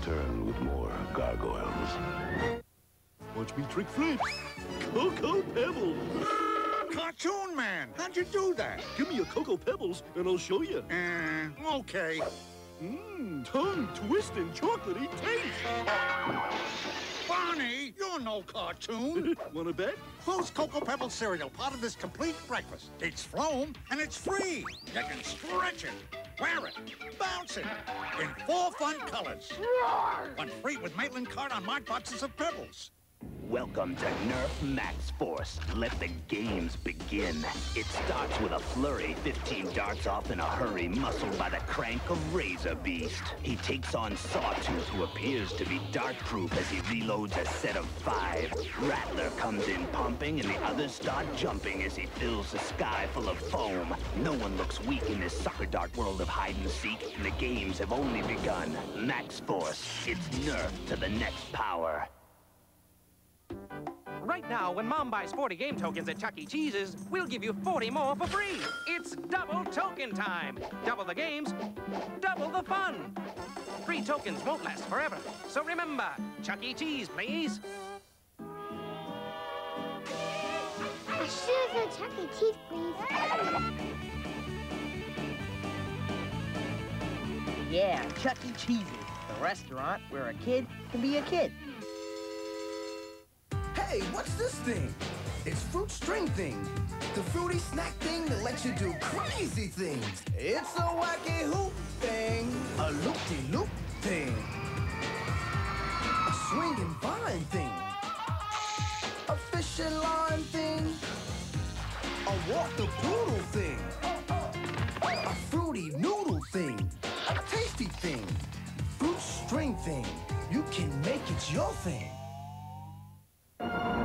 return with more gargoyles. Watch me trick flips. Cocoa Pebbles. Cartoon Man, how'd you do that? Give me a Cocoa Pebbles and I'll show you. Uh, okay. Mmm, tongue twisting chocolatey taste. Barney, you're no cartoon. Wanna bet? Who's Cocoa Pebbles cereal part of this complete breakfast? It's Floam and it's free. You can stretch it, wear it, bounce it in four fun colors. One free with Maitland card on my boxes of Pebbles. Welcome to Nerf Max Force. Let the games begin. It starts with a flurry, 15 darts off in a hurry, muscled by the crank of Razor Beast. He takes on Sawtooth, who appears to be dart-proof as he reloads a set of five. Rattler comes in pumping, and the others start jumping as he fills the sky full of foam. No one looks weak in this sucker dart world of hide-and-seek, and the games have only begun. Max Force, it's Nerf to the next power. Right now, when Mom buys 40 game tokens at Chuck E. Cheese's, we'll give you 40 more for free. It's double token time. Double the games, double the fun. Free tokens won't last forever. So remember, Chuck E. Cheese, please. A shoe for Chuck E. Cheese, please. Yeah, Chuck E. Cheese's, the restaurant where a kid can be a kid. Hey, what's this thing? It's Fruit String Thing. The fruity snack thing that lets you do crazy things. It's a wacky hoop thing. A loop-de-loop thing. A swinging vine thing. A fishing line thing. A walk the poodle thing. A fruity noodle thing. A tasty thing. Fruit string thing. You can make it your thing you